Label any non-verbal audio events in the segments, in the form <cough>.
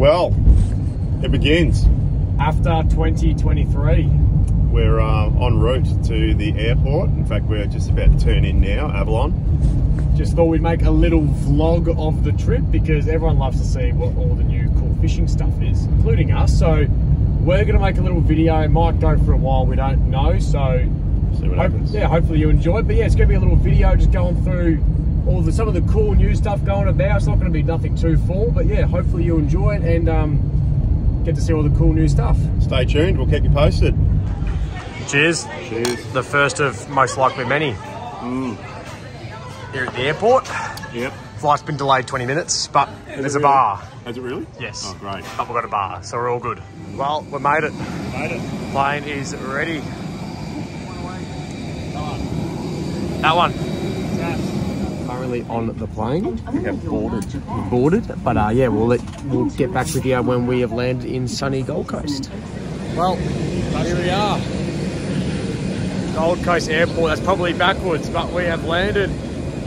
Well, it begins. AFTA 2023. We're uh, en route to the airport. In fact, we're just about to turn in now, Avalon. Just thought we'd make a little vlog of the trip because everyone loves to see what all the new cool fishing stuff is, including us. So we're going to make a little video. It might go for a while, we don't know. So See what hope, happens. yeah, hopefully you enjoy it. But yeah, it's going to be a little video just going through all the some of the cool new stuff going about. It's not going to be nothing too full, but yeah, hopefully you enjoy it and um, get to see all the cool new stuff. Stay tuned. We'll keep you posted. Cheers. Cheers. The first of most likely many. Here at the airport. Yep. Flight's been delayed 20 minutes, but there's a bar. Has it really? Yes. Oh, great. But we've got a bar, so we're all good. Well, we made it. Made it. Plane is ready. That one. Currently on the plane. We have boarded. Boarded, but uh, yeah, we'll let, we'll get back with you when we have landed in sunny Gold Coast. Well, here we are. Gold Coast Airport. That's probably backwards, but we have landed.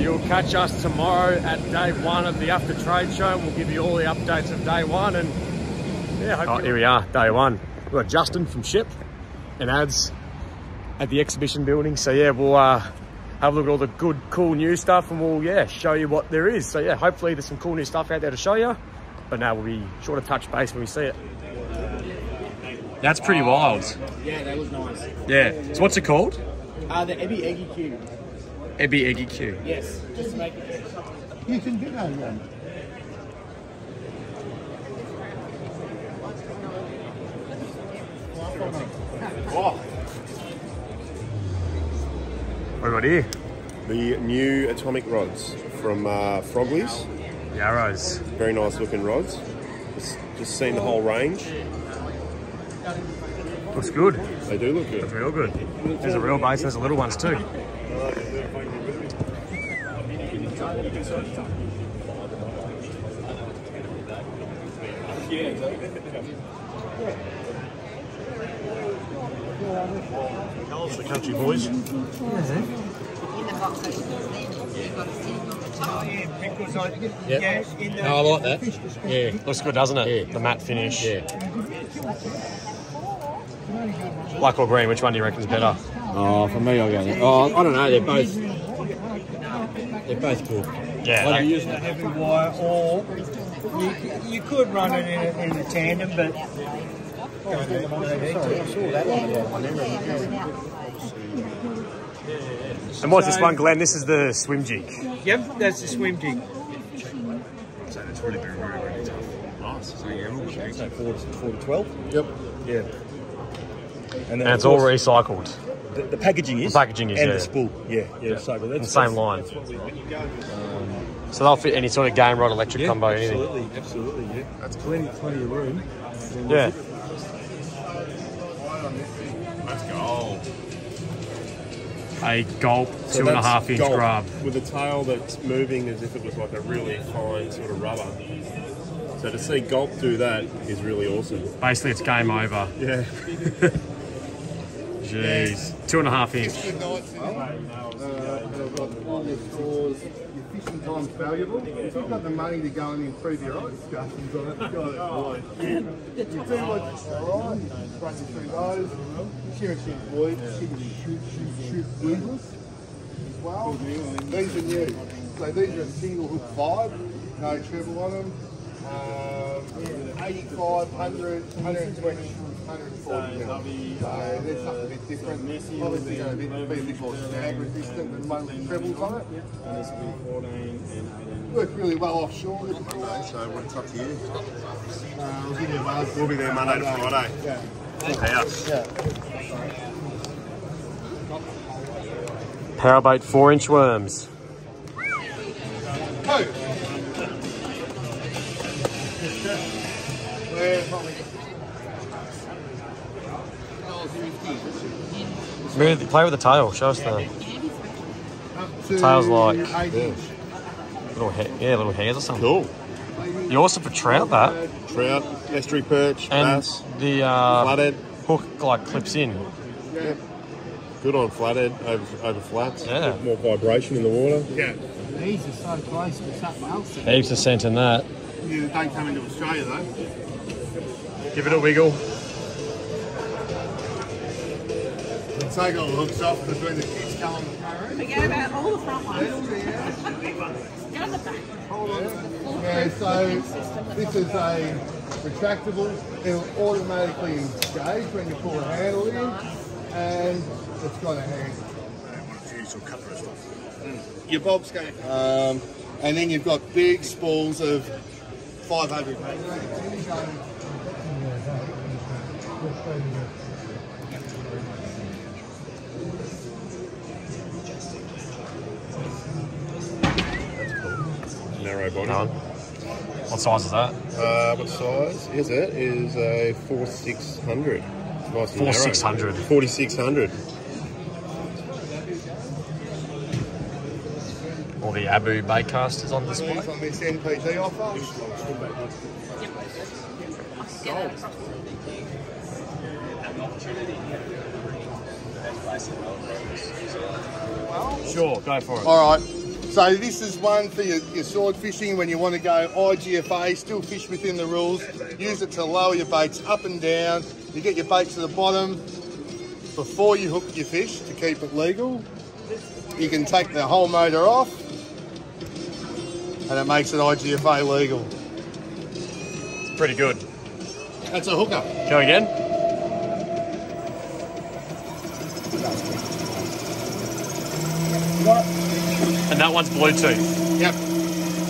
You'll catch us tomorrow at day one of the AFTA Trade Show. We'll give you all the updates of day one, and yeah, hope oh, here we are, day one. We've got Justin from Ship and ads at the exhibition building. So yeah, we'll uh, have a look at all the good, cool new stuff, and we'll yeah show you what there is. So yeah, hopefully there's some cool new stuff out there to show you. But now we'll be sure to touch base when we see it. That's pretty wild. Yeah, that was nice. Yeah. So what's it called? Uh, the Ebby Eggy Cube. Ebby Eggy Q. Yes, just to make it. You can do that again. Here? the new atomic rods from uh, Frogley's. Yarrows. Very nice looking rods. Just, just seen the whole range. Looks good. They do look good. Real good. There's a real base and there's the little ones too. Tell us the country boys. in the box that was then, you've got to sit on the top. Because I, Yep. yeah, in the, No, I like that. Yeah. Looks good, doesn't it? Yeah. The matte finish. Yeah. Black or green, which one do you reckon is better? Oh, for me, I'll go. Oh, I don't know. They're both. They're both good. Yeah. What that- do you use? the heavy wire, or you, you could run it in a, in a tandem, but and what's this one, Glenn? This is the swim jig. yep, that's the swim jig. So it's really very, very, very tough. Nice. So yeah, look at So four to, four to twelve. Yep. Yeah. And, then And it's of all recycled. the, the packaging is. The packaging is, and yeah. the spool. Yeah, yeah. So, but In the that's same line. So they'll fit any sort of game rod, electric Yeah, combo, anything. absolutely, absolutely. Yeah. That's plenty, plenty of room. Yeah. A gulp, So two and a that's half inch gold grub. With a tail that's moving as if it was like a really fine sort of rubber. So to see Gulp do that is really awesome. Basically, it's game over. Yeah. Jeez. Two and a half inch. Your fishing time's valuable. If you've got the money to go and improve your own discussions on it, God, boy. You do what's right, run you through those. Void, shoot, shoot, shoot, shoot windlass as well. These are new. So these are a single hook five, no treble on them. Um, 85, 100, 120, 140 mil. So there's something a bit different. Obviously going to be, be a bit more snag resistant than one with trebles on it. And this will be 14 and 18. Work really well offshore. Monday, So what's up to you? Uh, we'll give you a. We'll be there Monday to Friday. Yeah. Full house. Yeah. Powerbait four inch worms. Two. Where probably Move, play with the tail. Show us the up Tail's like- eight inch. little hair, yeah, little hairs or something. Cool. You also for trout that, Trout, estuary perch, and bass, the uh, flathead. hook like clips in. Good on flathead over, over flats. Yeah. More vibration in the water. Yeah. These are so close to something else. Heaps of scent in that. You don't come into Australia though. Give it a wiggle. Take all the hooks off because when the kids go on the parade. Forget about all the front ones. Go the back. Yeah, so this is a retractable. It'll automatically engage when you pull the handle in, and it's got a handle. Your bob's going. Um, and then you've got big spools of 500 Narrow body. No. What size is that? Uh, what size is it? Is a four six hundred. Nice and narrow. 4600. Forty six hundred. All the Abu baitcasters on display. on this NPG offer. Sure, go for it. All right. So this is one for your, your sword fishing when you want to go IGFA, still fish within the rules. Use it to lower your baits up and down. You get your baits to the bottom before you hook your fish to keep it legal. You can take the whole motor off and it makes it IGFA legal. It's pretty good. That's a hooker. Go again. And that one's Bluetooth. Yep.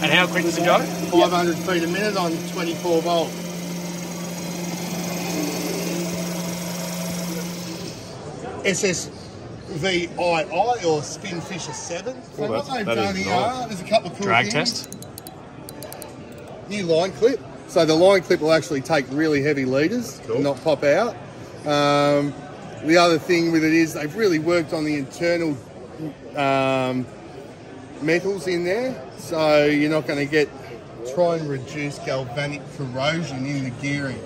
And how quick does it go? 500 feet a minute on 24 volt. SSVII or Spin Fisher 7. So Oh, what that's- they've done is here, nice. there's a couple of cool Drag things. test. New line clip. So the line clip will actually take really heavy leaders Cool. and not pop out. Um, the other thing with it is they've really worked on the internal um, metals in there, so you're not going to get try and reduce galvanic corrosion in the gearing.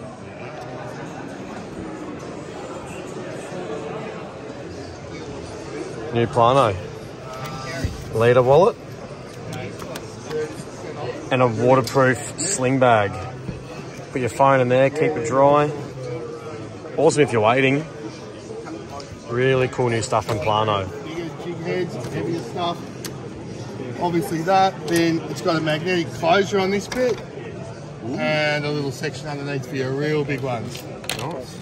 New Plano. Leader wallet. And a waterproof sling bag. Put your phone in there, keep it dry. Awesome if you're waiting. Really cool new stuff from Plano. Jig heads, heavier stuff. Obviously that. Then it's got a magnetic closure on this bit, and a little section underneath for your real big ones. Nice.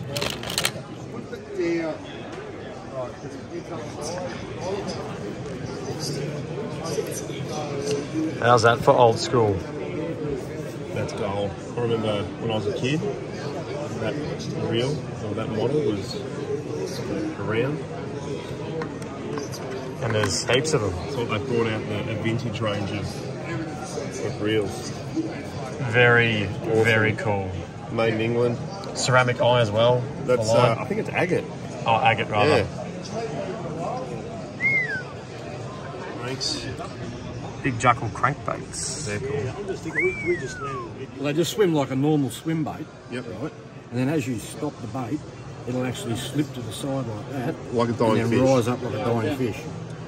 How's that for old school? That's gold. I remember when I was a kid, that reel or that model was around. And there's heaps of them. So they brought out the, a vintage range of, of reels. Very, very cool. Made in England. Ceramic eye as well. That's uh, I think it's agate. oh, agate rather. Yeah. Thanks. Big Jackall crankbaits. They're cool. Well, they just swim like a normal swim bait, Yep. right? And then as you stop the bait, it'll actually slip to the side like that. Like a dying and then fish. rise up like a dying fish.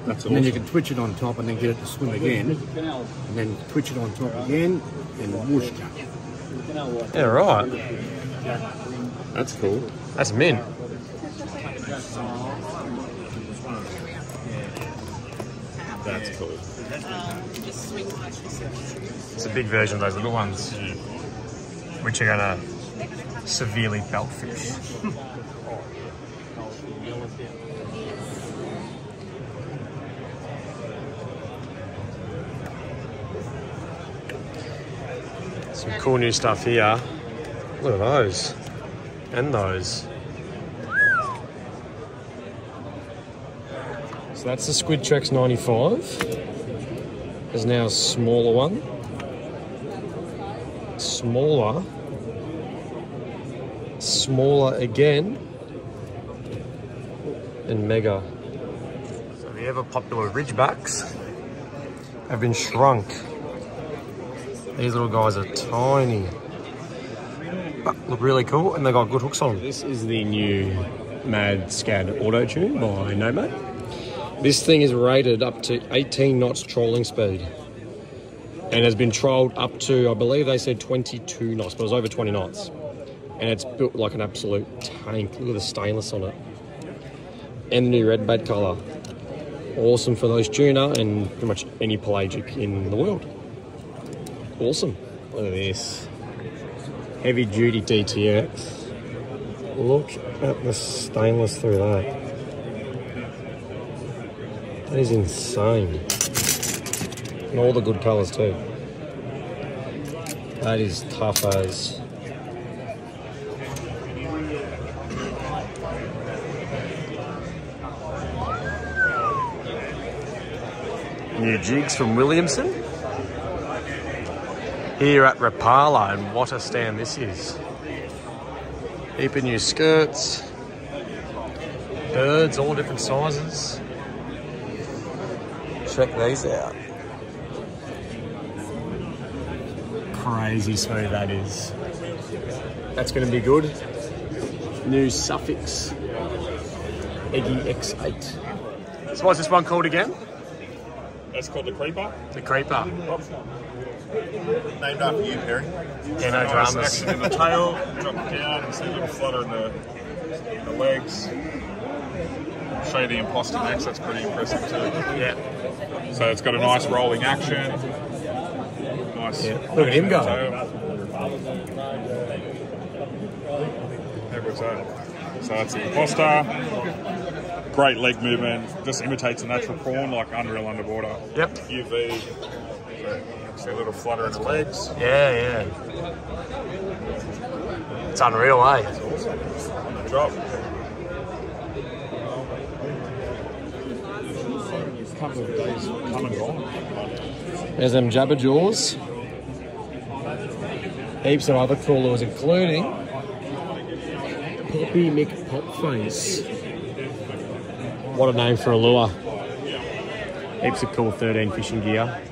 That's And then you can twitch it on top and then get it to swim again. And then twitch it on top again and whoosh. Yeah, right. That's cool. That's mint. That's cool. It's a big version of those little ones, which are gonna severely belt fish. <laughs> Some cool new stuff here. Look at those. And those. So that's the Squid Trex 95. There's now a smaller one. Smaller. Smaller again. And mega. So the ever popular Ridgebacks have been shrunk. These little guys are tiny. But look really cool and they got good hooks on them. This is the new Mad Scad Auto Tune by Nomad. This thing is rated up to 18 knots trolling speed. and has been trialled up to, I believe they said 22 knots, but it was over 20 knots. And it's built like an absolute tank. Look at the stainless on it. And the new red bait colour. Awesome for those tuna and pretty much any pelagic in the world. Awesome. Look at this. Heavy duty DTX. Look at the stainless through that. That is insane. And all the good colours too. That is tough as. New jigs from Williamson. Here at Rapala, and what a stand this is. Heap of new skirts, birds, all different sizes. Check these out. Crazy smooth that is. That's going to be good. New suffix. Eggy X8. So what's this one called again? That's called the creeper. The Creeper. Named after you, Perry. Yeah, no dramas. in the tail, drop it down, and see a little flutter in the, in the legs. Show the imposter next, that's pretty impressive too. Yeah. So it's got a nice rolling action. Nice. Yeah. Look at him go. There that. So that's the imposter. Great leg movement. Just imitates a natural prawn like unreal underwater. Yep. UV. So, see a little flutter in the legs. Yeah, yeah. It's unreal, eh? Drop. couple of days come and gone. There's them jabber jaws. Heaps of other cool lures, including Poppy McPopface. What a name for a lure. Heaps of cool 13 fishing gear.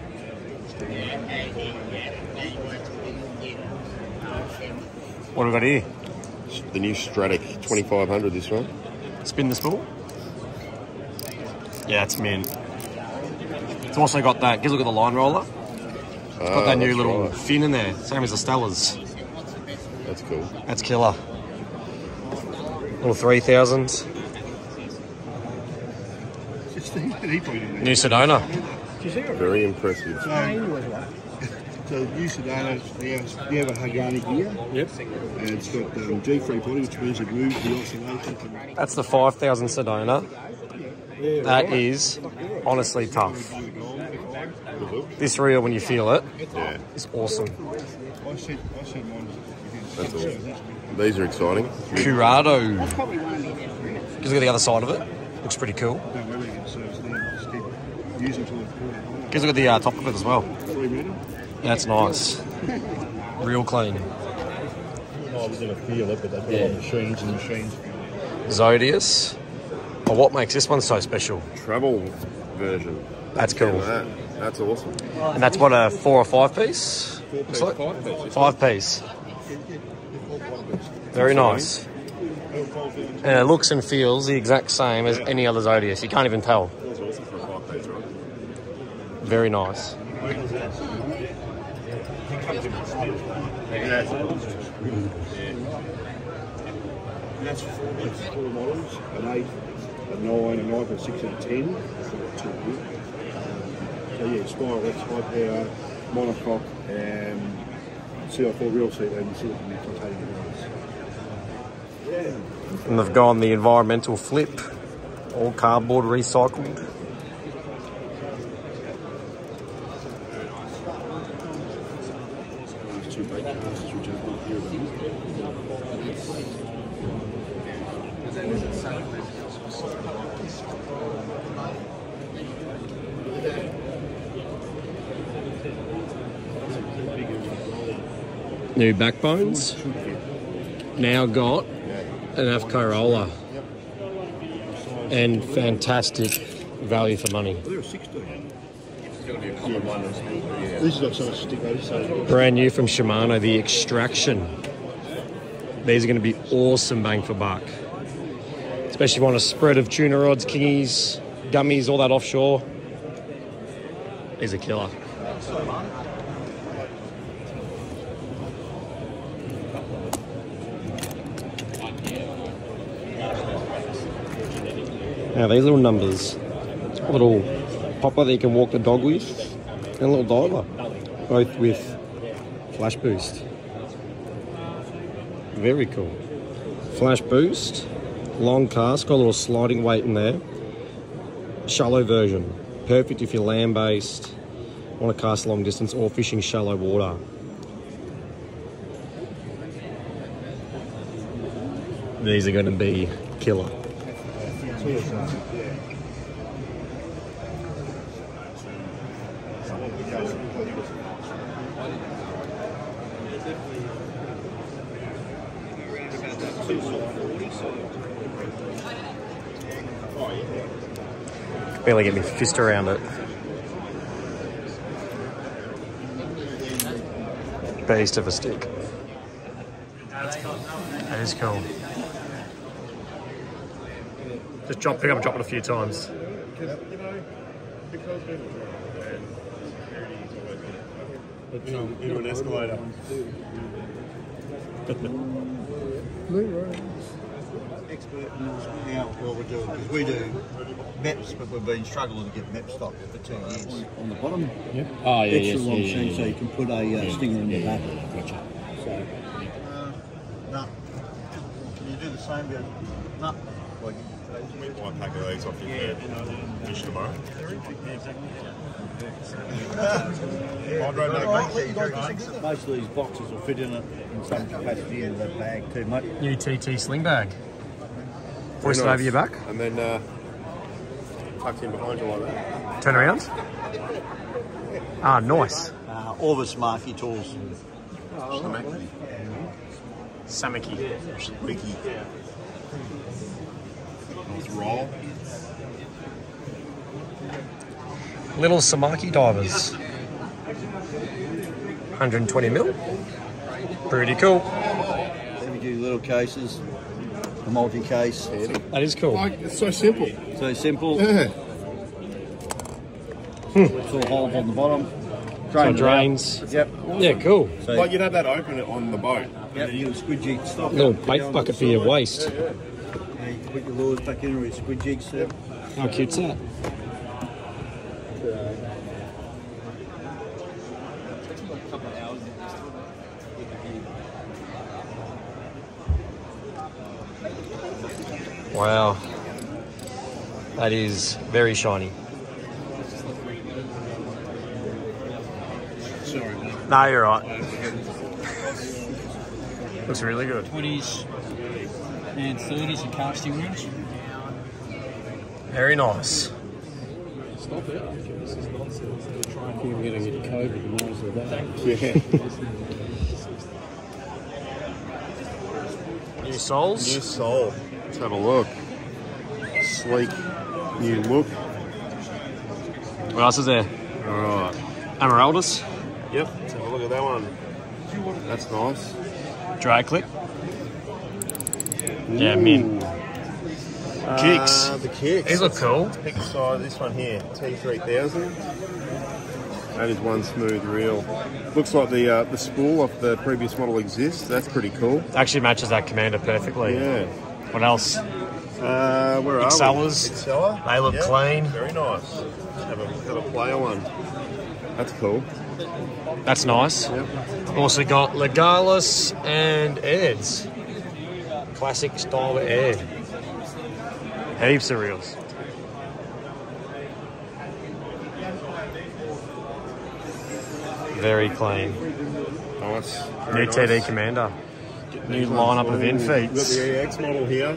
What have we got here? The new Stratic 2500, this one. Spin the spool. Yeah, it's mint. It's also got that. Gives a look at the line roller. It's got ah, that new little fin in there, same as the Stellas. That's cool. That's killer. Little 3000s. New Sedona. Very impressive. So new Sedona, we have, we have a Hagane gear. Yep. And it's got um, G-free body, which means it moves the oscillation from That's the 5000 Sedona. That is honestly tough. This reel, when you feel it, Yeah, is awesome. I said, I said mine was that's awesome. These are exciting. Curado. Just look at the other side of it. Looks pretty cool. don't really get serves there. Just keep using till it's Gives a look at the uh, top of it as well. Three metre. Yeah, that's nice. Real clean. Oh, I was going to feel it, but they've got Yeah. machines and machines. Zodius. Oh, what makes this one so special? Travel version. That's cool. That. That's awesome. And that's what a four or five piece? Looks like? Five pieces. Five piece. Very nice. And it looks and feels the exact same as any other Zodius. You can't even tell. Awesome for a five piece, right? Very nice. That's four, that's four models, an eight, a nine, a nine, a six, and a ten. Two. Um, so yeah, Spiral X, high power, monocoque, um, CI4 reel seat, and silicon titanium lines. And they've gone the environmental flip. All cardboard recycled. These two bait casters, which I've got here. New backbones. Now got an AFTCO roller. And fantastic value for money. They're a 16. This has got so much stick on it, so Brand new from Shimano, the Extraction. These are going to be awesome bang for buck. Especially if you want a spread of tuna rods, kingies, gummies, all that offshore. These a killer. Now these little numbers, little popper that you can walk the dog with, and a little diver, both with flash boost. Very cool. Flash boost, long cast, got a little sliding weight in there. Shallow version, perfect if you're land based, want to cast long distance or fishing shallow water. These are going to be killer. Barely get my fist around it. Beast of a stick. That is cool. Just drop, pick up and drop it a few times. Into an escalator. expert now what we're doing because we do maps, but we've been struggling to get map stock for two years. On the bottom, Oh, yeah, extra yes, long yeah, yeah, yeah. so you can put a uh, stinger in the back. Gotcha. So, uh, no, can you do the same? Bit? No, like We might pack of these off your head. Fish tomorrow. Most of these boxes will fit in it in some capacity in the bag too, mate. New TT sling bag. Hoist it nice. over your back. And then uh, tucked in behind you like that. Turn around. Ah, nice. Uh, Orvis Marky tools. Shamaki. Samaki. Mickey. Nice roll. Little Samaki divers. 120 mil. Pretty cool. Then we do little cases, a multi-case. That is cool. Like, it's so simple. So simple. Yeah. Hmm. Little holes on the bottom. So Drain it out. drains. Yep. Yeah, cool. So Like you'd have that open on the boat. yep, you get a squid jig. Little bait bucket for your side. waist. Yeah, you can put your lures back in with squid jigs. Yep. How cute's that? Wow. That is very shiny. No, you're right. <laughs> Looks really good. 20s and 30s and casting rings. Very nice. Stop it. This is nonsense. They're trying to get to get COVID and all of that. Yeah. New soles. New sole. Let's have a look. Sleek new look. What else is there? Alright. Emeraldas. Yep. Let's have a look at that one. That's nice. Dry clip. Yeah, mint. Kicks. Uh, the kicks. These look cool. Pick the size. This one here, T3000. That is one smooth reel. Looks like the uh, the spool of the previous model exists. That's pretty cool. Actually matches that commander perfectly. Yeah. What else? Uh, where are Excellas. we? Excella. They look Yep. clean. Very nice. Have a, have a player one. That's cool. That's nice. Yep. Also got Legalis and Eds. Classic style Ed. Heaps of reels. Very clean. Oh, nice. New Very TD. Commander. New lineup of Ooh, We've got infeeds. the EX model here.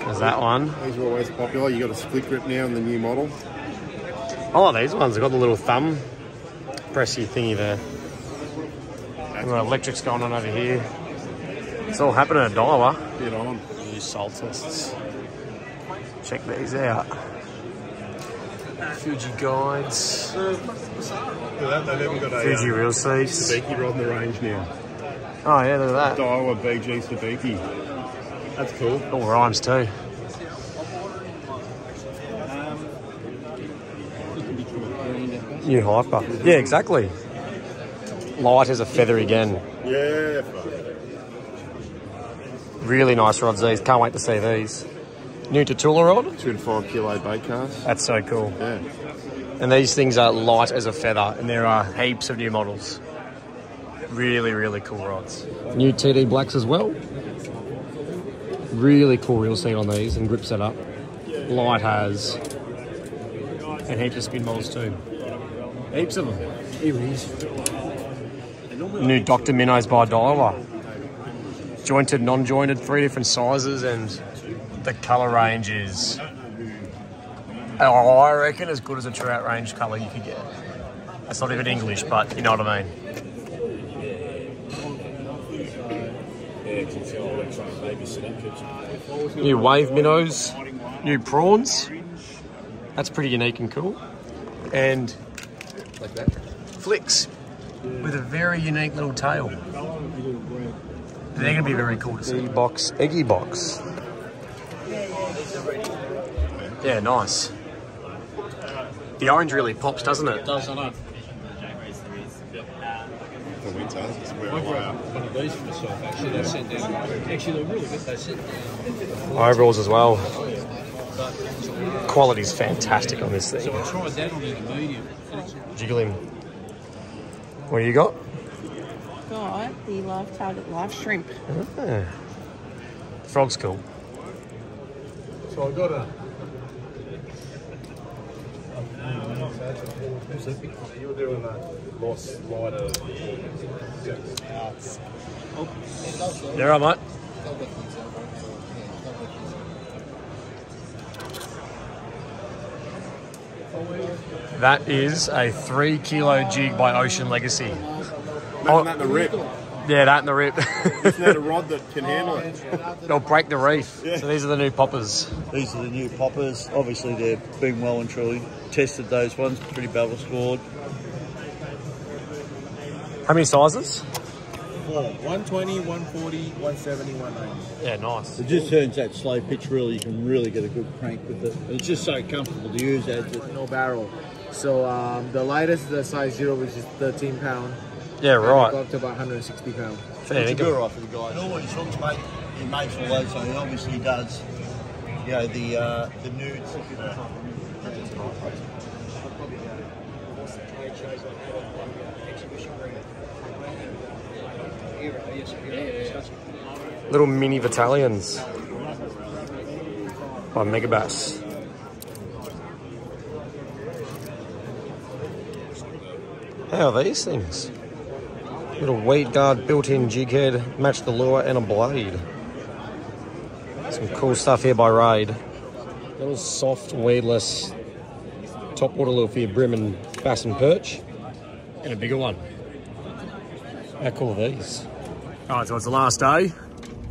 There's that one. These are always popular. You got a split grip now in the new model. Oh, these ones. They've got the little thumb pressy thingy there. And the electric's going on over here. It's all happening at Daiwa. Get on. New tests Check these out. Fuji guides. Look at that. They've even got a Fuji um, real reel seats. Sabiki rod in the range now. Oh yeah, look at that. Daiwa BG Sabiki. That's cool. All rhymes too. New hyper. Yeah, exactly. Light as a feather again. Yeah. Fuck. Really nice rods these. Can't wait to see these. New Tatula rod. Two and five kilo bait cast. That's so cool. Yeah. And these things are light as a feather, and there are heaps of new models. Really, really cool rods. New TD blacks as well. Really cool reel seat on these and grip setup. Light has. And heaps of spin models too. Heaps of them. Here it is. New Dr. Minnows by Daiwa. Jointed, non-jointed, three different sizes, and the colour range is Oh, I reckon as good as a trout range colour you could get. That's not even English, but you know what I mean. New wave minnows, new prawns. That's pretty unique and cool. And like that, flicks with a very unique little tail. They're going to be very cool to see. Box, eggy box. Yeah, nice. The orange really pops, doesn't it? Does I know? The winter. It's where I I one of these for myself. Actually, they sent down. Actually, they're really good. They sent down. Overalls as well. Oh, Quality's fantastic on this thing. So I tried that on in medium. Jiggle him. What do you got? Got the live target live shrimp. Ah. Frog's cool. So I got a. You're doing that lost lighter. You alright, mate? That is a three kilo jig by Ocean Legacy. Imagine that in the rip. Yeah, that in the rip. Isn't that a rod that can handle it? They'll break the reef. So these are the new poppers. These are the new poppers. Obviously, they've been well and truly tested. Those ones pretty battle scored. How many sizes? Four. 120, 140, 170, 190. Yeah, nice. It just turns that slow pitch reel. You can really get a good crank with it. And it's just so comfortable to use. As it, No barrel. So um, the lightest is the size zero, which is 13 pound. Yeah, And it right. go up to about 160 pound. Fair it's a good right for the guys. And all his hooks, mate, he makes all those. So he obviously does. You know the uh, the nudes. Little mini Vatalions by Megabass. How are these things? Little weight guard, built-in jig head, match the lure and a blade. Some cool stuff here by Raid. Little soft, weedless top water lure for your bream and bass and perch. And a bigger one. How cool are these? All right, so it's the last day.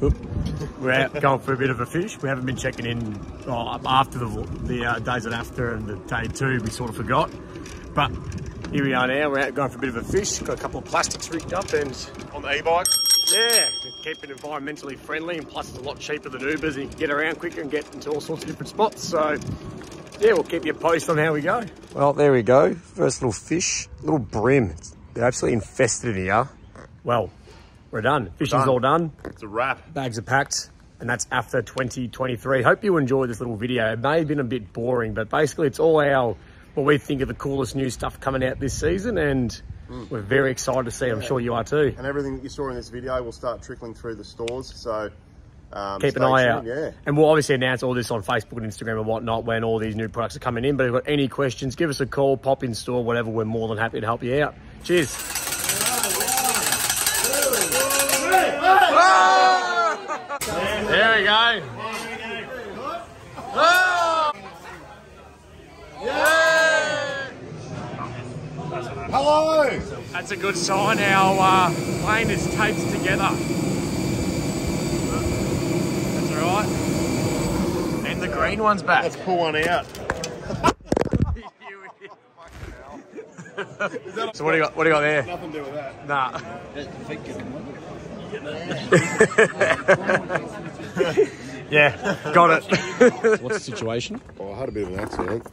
Oop. We're out going for a bit of a fish. We haven't been checking in oh, after the, the uh, days and after and the day two. We sort of forgot. But here we are now. We're out going for a bit of a fish. Got a couple of plastics rigged up and On the e-bike. yeah, keep it environmentally friendly and plus it's a lot cheaper than Ubers and you can get around quicker and get into all sorts of different spots. So yeah, we'll keep you posted on how we go. Well, there we go. First little fish, little bream. They're absolutely infested in here. Well, we're done. Fishing's Done. all done. It's a wrap. Bags are packed. And that's AFTA 2023. Hope you enjoyed this little video. It may have been a bit boring, but basically it's all our, what we think of the coolest new stuff coming out this season. And we're very excited to see. I'm sure you are too. And everything that you saw in this video will start trickling through the stores. So um, keep an eye tuned, out. Yeah. And we'll obviously announce all this on Facebook and Instagram and whatnot when all these new products are coming in. But if you've got any questions, give us a call, pop in store, whatever. We're more than happy to help you out. Cheers. There we go. Hello! That's a good sign. Our uh, plane is taped together. That's all right. And the green one's back. Let's pull one out. <laughs> So what do you got? What do you got there? Nothing to do with that. Nah. <laughs> yeah, got it. What's the situation? Oh, I had a bit of an accident.